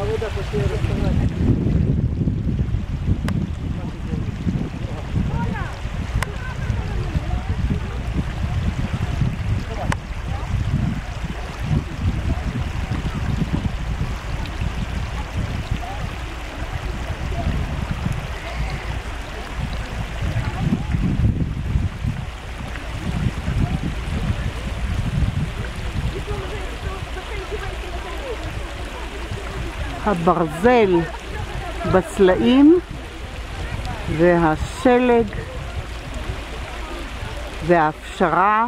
а вода пошла расставать. הברזל בסלעים והשלג וההפשרה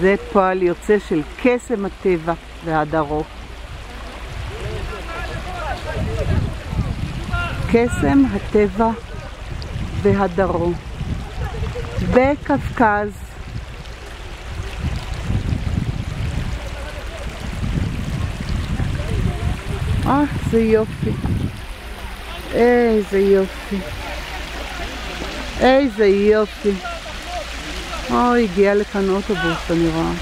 זה פועל יוצא של קסם הטבע והדרו. קסם הטבע והדרו. בקווקז אה, זה יופי. איזה יופי. איזה יופי. אה, אוי, הגיע לכאן אוטובוס, אני רואה.